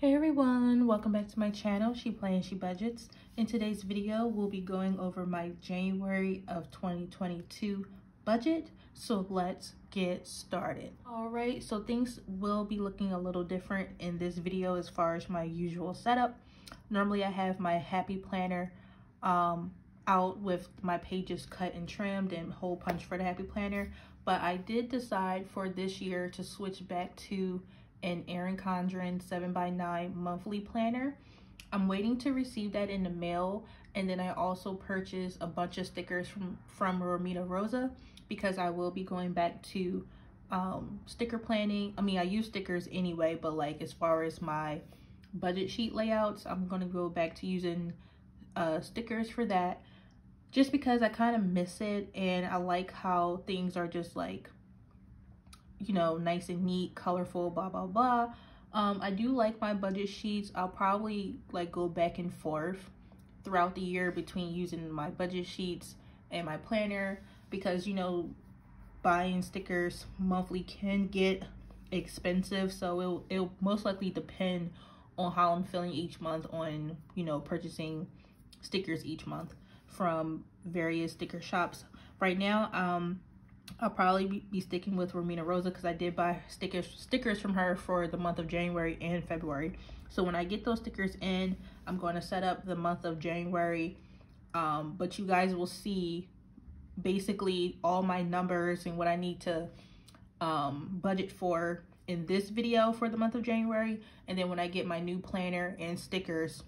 Hey everyone, welcome back to my channel, She Plans, She Budgets. In today's video, we'll be going over my January of 2022 budget. So let's get started. All right, so things will be looking a little different in this video as far as my usual setup. Normally I have my happy planner um, out with my pages cut and trimmed and hole punch for the happy planner. But I did decide for this year to switch back to an Erin Condren 7x9 monthly planner. I'm waiting to receive that in the mail. And then I also purchased a bunch of stickers from, from Romina Rosa because I will be going back to um, sticker planning. I mean, I use stickers anyway, but like as far as my budget sheet layouts, I'm going to go back to using uh, stickers for that just because I kind of miss it and I like how things are just like you know, nice and neat, colorful, blah, blah, blah. Um, I do like my budget sheets. I'll probably like go back and forth throughout the year between using my budget sheets and my planner because, you know, buying stickers monthly can get expensive. So it'll, it'll most likely depend on how I'm feeling each month on, you know, purchasing stickers each month from various sticker shops. Right now, um, I'll probably be sticking with Romina Rosa because I did buy stickers stickers from her for the month of January and February. So when I get those stickers in, I'm going to set up the month of January. Um, but you guys will see basically all my numbers and what I need to um, budget for in this video for the month of January. And then when I get my new planner and stickers,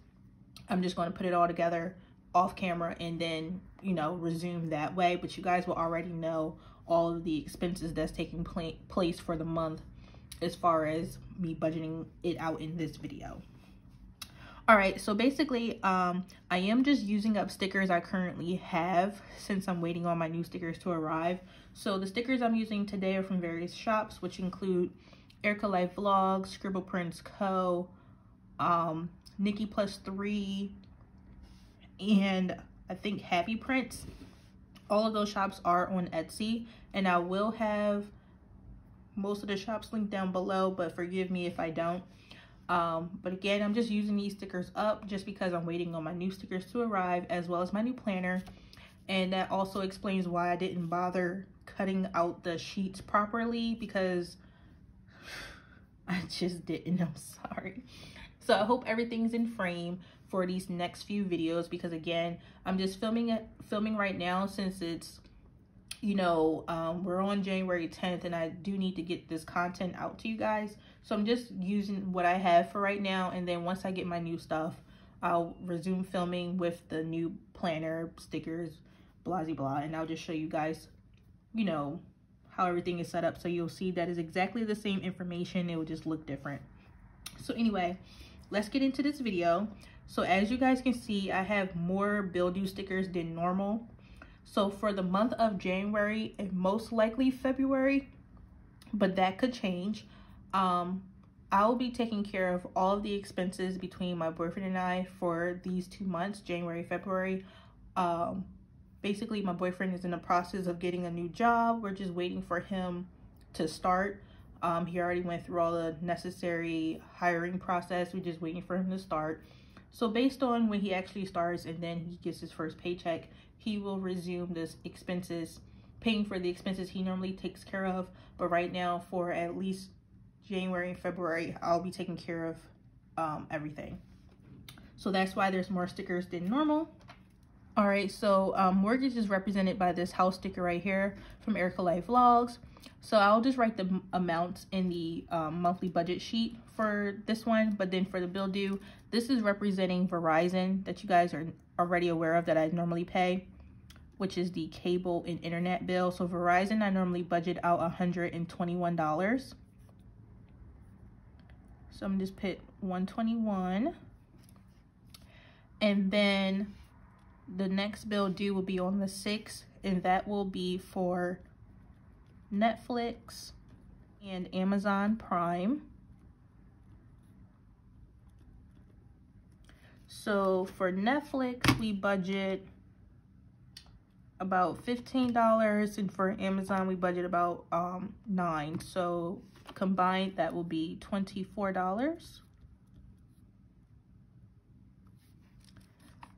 I'm just going to put it all together off camera and then, you know, resume that way. But you guys will already know all of the expenses that's taking pl place for the month as far as me budgeting it out in this video. All right, so basically, um, I am just using up stickers I currently have since I'm waiting on my new stickers to arrive. So the stickers I'm using today are from various shops, which include Erika Life Vlogs, Scribble Prints Co., um, Nikki Plus Three, and I think Happy Prints all of those shops are on Etsy and I will have most of the shops linked down below, but forgive me if I don't. Um, but again, I'm just using these stickers up just because I'm waiting on my new stickers to arrive as well as my new planner. And that also explains why I didn't bother cutting out the sheets properly because I just didn't, I'm sorry. So I hope everything's in frame for these next few videos because again, I'm just filming it filming right now since it's you know, um, we're on January 10th and I do need to get this content out to you guys. So I'm just using what I have for right now. And then once I get my new stuff, I'll resume filming with the new planner, stickers, blah, blah, blah. And I'll just show you guys, you know, how everything is set up. So you'll see that is exactly the same information. It will just look different. So anyway, let's get into this video. So as you guys can see, I have more Bill Due stickers than normal. So for the month of January and most likely February, but that could change, um, I'll be taking care of all of the expenses between my boyfriend and I for these two months, January, February. Um, basically, my boyfriend is in the process of getting a new job. We're just waiting for him to start. Um, he already went through all the necessary hiring process. We're just waiting for him to start. So based on when he actually starts and then he gets his first paycheck, he will resume this expenses, paying for the expenses he normally takes care of. But right now for at least January and February, I'll be taking care of um, everything. So that's why there's more stickers than normal. All right, so um, mortgage is represented by this house sticker right here from Erika Life Vlogs. So I'll just write the amounts in the um, monthly budget sheet for this one. But then for the bill due, this is representing Verizon that you guys are already aware of that I normally pay, which is the cable and internet bill. So Verizon, I normally budget out $121. So I'm just put 121 And then the next bill due will be on the 6th. And that will be for Netflix, and Amazon Prime. So for Netflix, we budget about $15 and for Amazon, we budget about um, nine. So combined, that will be $24.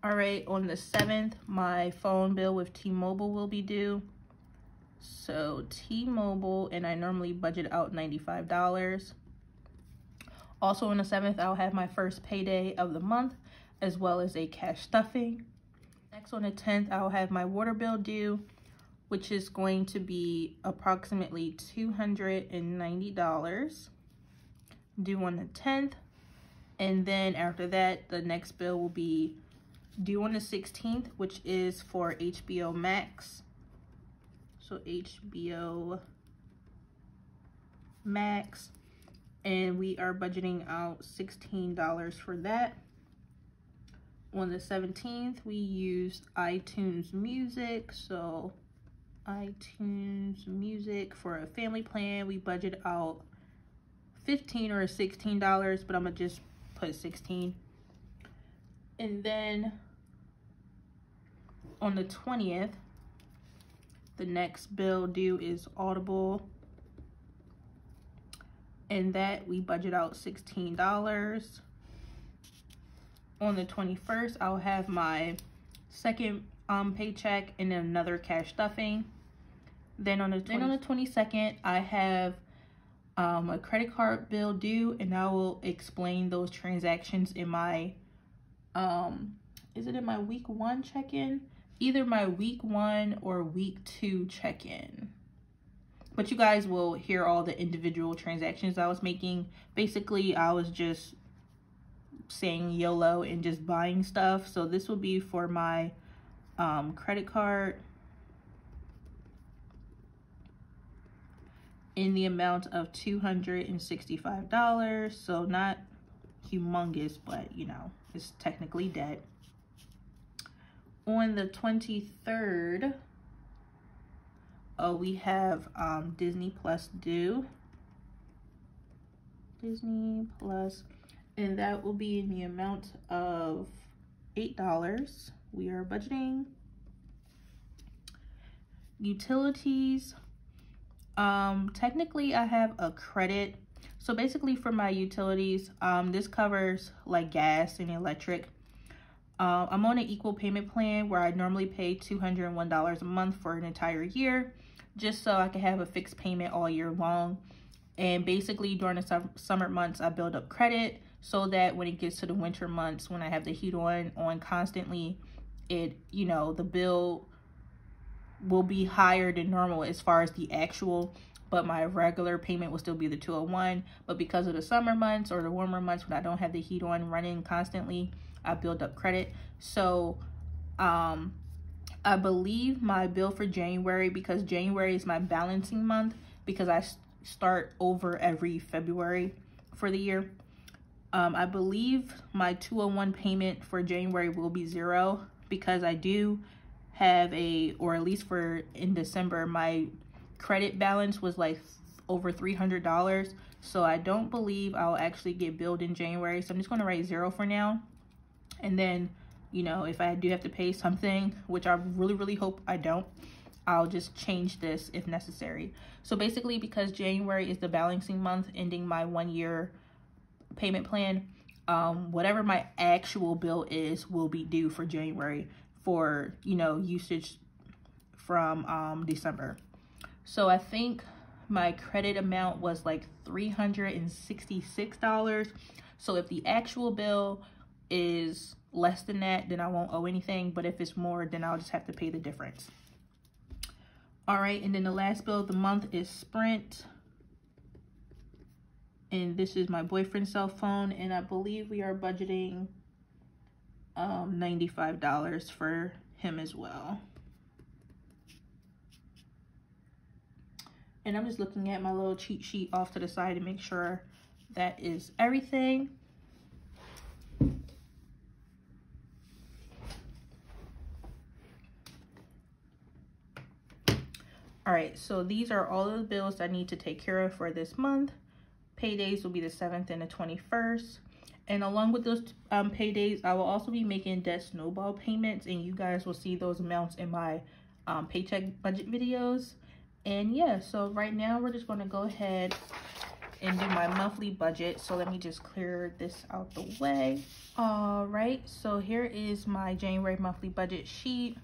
All right, on the 7th, my phone bill with T-Mobile will be due. So T-Mobile, and I normally budget out $95. Also on the 7th, I'll have my first payday of the month, as well as a cash stuffing. Next on the 10th, I'll have my water bill due, which is going to be approximately $290 due on the 10th. And then after that, the next bill will be due on the 16th, which is for HBO Max. So HBO Max. And we are budgeting out $16 for that. On the 17th, we used iTunes Music. So iTunes Music for a family plan, we budget out 15 or $16, but I'm gonna just put 16. And then on the 20th, the next bill due is Audible. And that we budget out $16. On the 21st, I'll have my second um, paycheck and then another cash stuffing. Then on the, then on the 22nd, I have um, a credit card bill due and I will explain those transactions in my, um, is it in my week one check-in? Either my week one or week two check-in. But you guys will hear all the individual transactions I was making. Basically, I was just saying YOLO and just buying stuff. So this will be for my um, credit card in the amount of $265. So not humongous, but you know, it's technically debt. On the 23rd, oh, we have um, Disney Plus due. Disney Plus, and that will be in the amount of $8. We are budgeting. Utilities, um, technically I have a credit. So basically for my utilities, um, this covers like gas and electric. Uh, I'm on an equal payment plan where I normally pay $201 a month for an entire year, just so I can have a fixed payment all year long. And basically during the summer months, I build up credit so that when it gets to the winter months, when I have the heat on, on constantly, it, you know, the bill will be higher than normal as far as the actual but my regular payment will still be the 201 but because of the summer months or the warmer months when i don't have the heat on running constantly i build up credit so um i believe my bill for january because january is my balancing month because i start over every february for the year um i believe my 201 payment for january will be zero because i do have a, or at least for in December, my credit balance was like over $300. So I don't believe I'll actually get billed in January. So I'm just going to write zero for now. And then, you know, if I do have to pay something, which I really, really hope I don't, I'll just change this if necessary. So basically, because January is the balancing month ending my one year payment plan, um, whatever my actual bill is will be due for January for, you know, usage from um, December. So I think my credit amount was like $366. So if the actual bill is less than that, then I won't owe anything. But if it's more, then I'll just have to pay the difference. All right, and then the last bill of the month is Sprint. And this is my boyfriend's cell phone. And I believe we are budgeting um, $95 for him as well. And I'm just looking at my little cheat sheet off to the side to make sure that is everything. All right, so these are all of the bills I need to take care of for this month. Paydays will be the 7th and the 21st. And along with those um, paydays, I will also be making debt snowball payments. And you guys will see those amounts in my um, paycheck budget videos. And yeah, so right now we're just going to go ahead and do my monthly budget. So let me just clear this out the way. All right, so here is my January monthly budget sheet.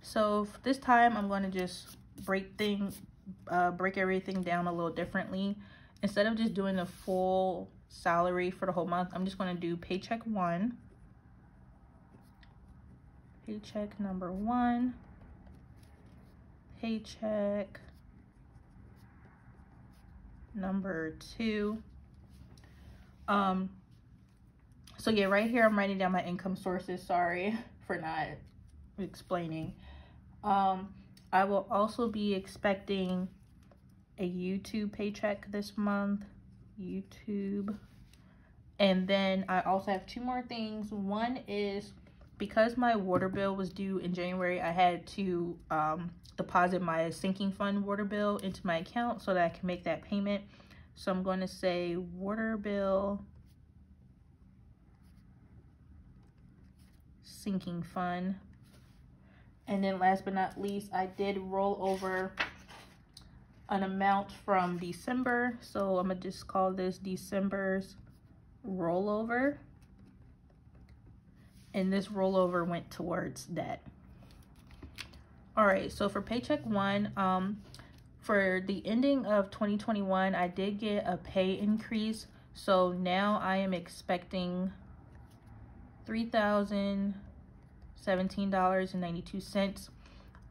So this time I'm going to just break things, uh, break everything down a little differently. Instead of just doing the full salary for the whole month, I'm just going to do paycheck one. Paycheck number one. Paycheck number two. Um, so yeah, right here, I'm writing down my income sources. Sorry for not explaining. Um, I will also be expecting a YouTube paycheck this month. YouTube. And then I also have two more things. One is because my water bill was due in January, I had to um, deposit my sinking fund water bill into my account so that I can make that payment. So I'm going to say water bill sinking fund. And then last but not least, I did roll over an amount from December. So I'm going to just call this December's rollover. And this rollover went towards debt. All right, so for paycheck one, um, for the ending of 2021, I did get a pay increase. So now I am expecting $3,017.92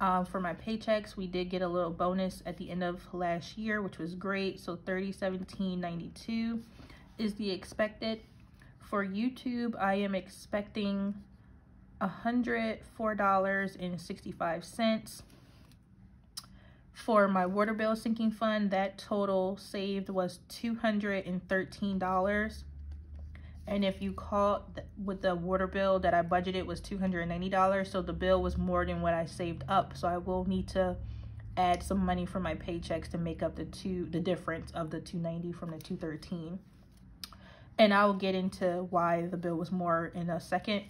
um, for my paychecks. We did get a little bonus at the end of last year, which was great. So 3017.92 is the expected. For YouTube, I am expecting $104.65. For my water bill sinking fund, that total saved was $213. And if you call with the water bill that I budgeted was $290, so the bill was more than what I saved up. So I will need to add some money from my paychecks to make up the two the difference of the 290 from the 213 and I will get into why the bill was more in a second.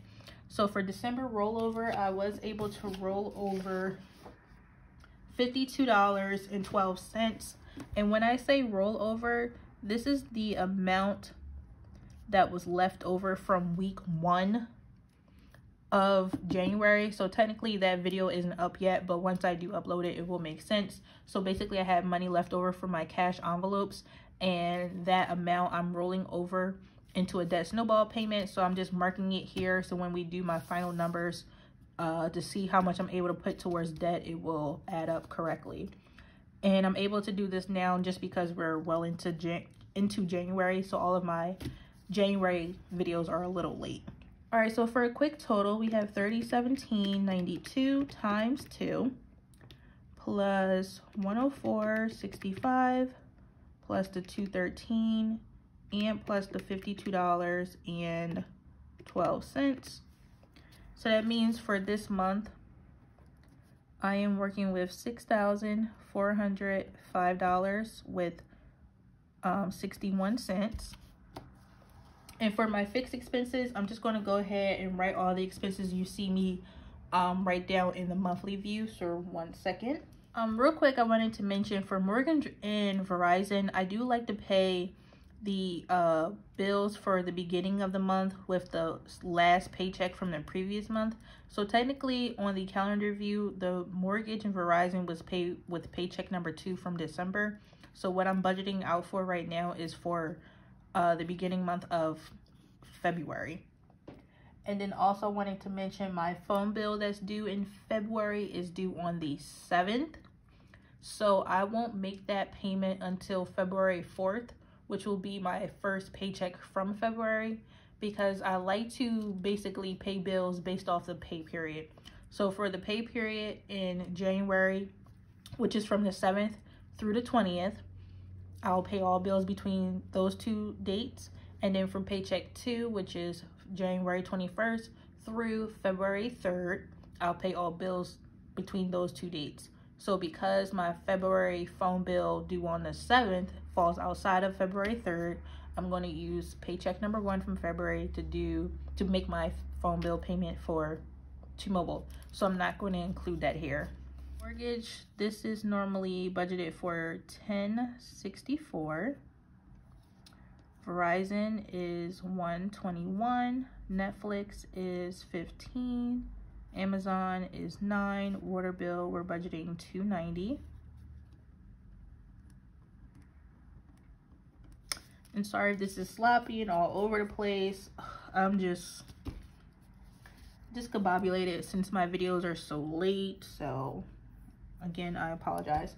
So for December rollover, I was able to roll over $52.12. And when I say rollover, this is the amount that was left over from week one of January. So technically that video isn't up yet, but once I do upload it, it will make sense. So basically I had money left over from my cash envelopes and that amount I'm rolling over into a debt snowball payment. So I'm just marking it here. So when we do my final numbers uh, to see how much I'm able to put towards debt, it will add up correctly. And I'm able to do this now just because we're well into, Jan into January. So all of my January videos are a little late. All right, so for a quick total, we have 3017.92 times 2 plus 104.65 plus the 213 and plus the $52.12. So that means for this month, I am working with $6,405 with um, 61 cents. And for my fixed expenses, I'm just going to go ahead and write all the expenses you see me um, write down in the monthly view. So one second. Um, real quick, I wanted to mention for Morgan and Verizon, I do like to pay the uh, bills for the beginning of the month with the last paycheck from the previous month. So technically on the calendar view, the mortgage and Verizon was paid with paycheck number two from December. So what I'm budgeting out for right now is for uh, the beginning month of February. And then also wanting to mention my phone bill that's due in February is due on the 7th. So I won't make that payment until February 4th, which will be my first paycheck from February because I like to basically pay bills based off the pay period. So for the pay period in January, which is from the 7th through the 20th, I'll pay all bills between those two dates. And then from paycheck two, which is January 21st through February 3rd, I'll pay all bills between those two dates. So because my February phone bill due on the 7th falls outside of February 3rd, I'm going to use paycheck number one from February to do to make my phone bill payment for T-Mobile. So I'm not going to include that here. Mortgage, this is normally budgeted for 1064. Verizon is 121, Netflix is 15, Amazon is 9, water bill we're budgeting 290. And sorry if this is sloppy and all over the place. I'm just discombobulated since my videos are so late. So again, I apologize.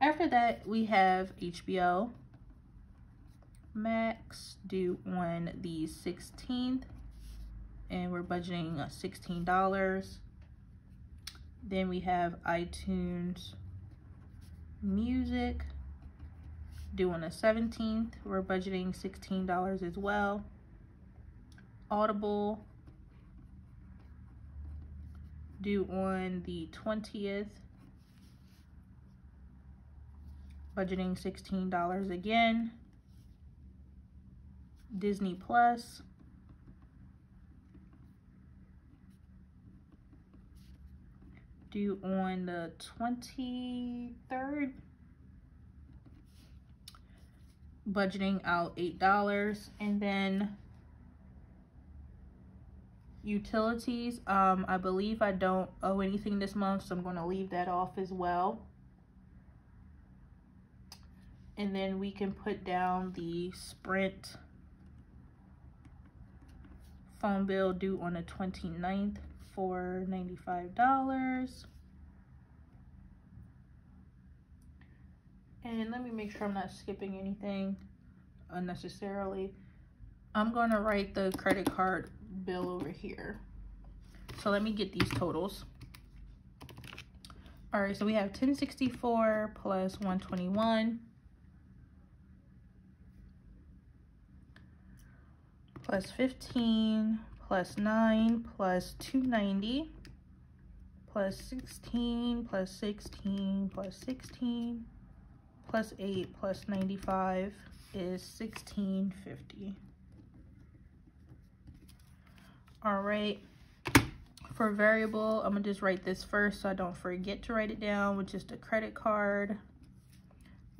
After that, we have HBO Max due on the 16th. And we're budgeting $16. Then we have iTunes Music due on the 17th. We're budgeting $16 as well. Audible due on the 20th. Budgeting $16 again. Disney Plus. Due on the 23rd budgeting out $8 and then utilities um i believe i don't owe anything this month so i'm going to leave that off as well and then we can put down the sprint phone bill due on the 29th for $95 And let me make sure I'm not skipping anything unnecessarily. I'm going to write the credit card bill over here. So let me get these totals. All right, so we have 1064 plus 121 plus 15 plus 9 plus 290 plus 16 plus 16 plus 16 plus 8 plus 95 is 1650. All right, for variable, I'm gonna just write this first so I don't forget to write it down, which is the credit card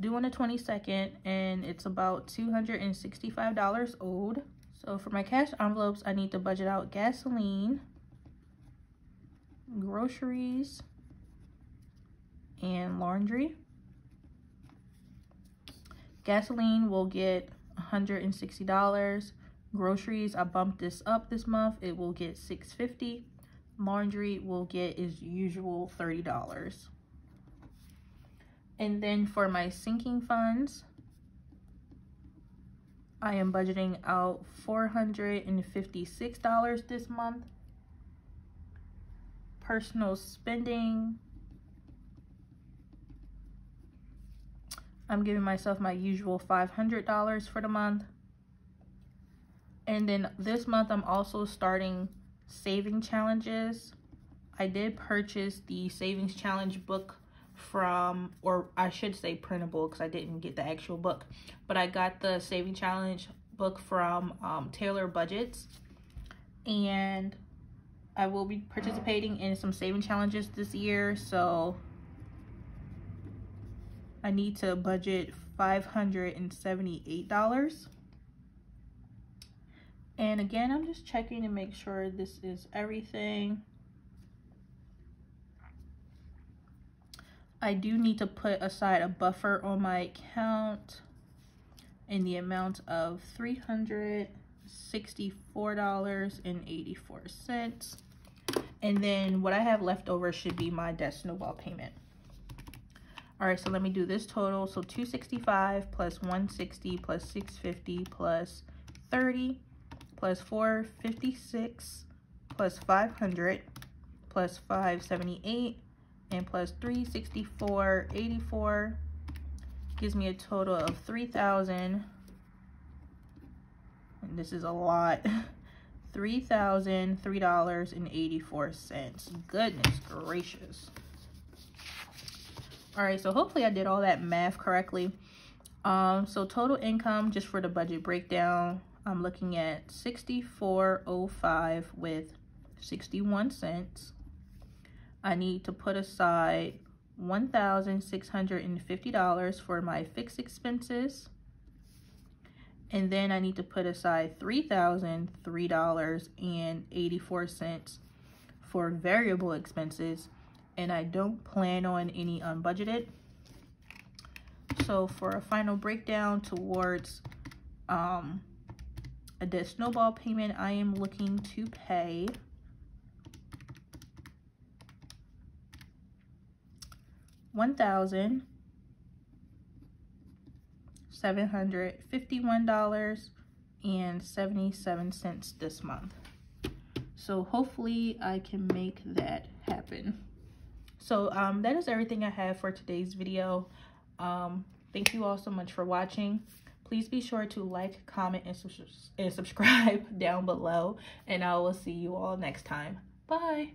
due on the 22nd, and it's about $265 owed. So for my cash envelopes, I need to budget out gasoline, groceries, and laundry. Gasoline will get $160. Groceries, I bumped this up this month. It will get 650. Laundry will get as usual $30. And then for my sinking funds, I am budgeting out $456 this month. Personal spending, I'm giving myself my usual $500 for the month. And then this month, I'm also starting saving challenges. I did purchase the savings challenge book from, or I should say printable because I didn't get the actual book, but I got the saving challenge book from um, Taylor Budgets. And I will be participating in some saving challenges this year. So I need to budget $578. And again, I'm just checking to make sure this is everything. I do need to put aside a buffer on my account in the amount of $364.84. And then what I have left over should be my debt snowball payment. All right, so let me do this total. So 265 plus 160 plus 650 plus 30 plus 456 plus 500 plus 578 and plus 364.84 gives me a total of 3,000 and this is a lot. $3,003.84 goodness gracious. All right so hopefully i did all that math correctly. Um so total income just for the budget breakdown i'm looking at 6405 with 61 cents i need to put aside $1,650 for my fixed expenses And then I need to put aside $3,003.84 for variable expenses. And I don't plan on any unbudgeted. So for a final breakdown towards um, a snowball payment, I am looking to pay $1,751.77 this month. So hopefully I can make that happen. So um, that is everything I have for today's video. Um, thank you all so much for watching. Please be sure to like, comment, and, and subscribe down below. And I will see you all next time. Bye.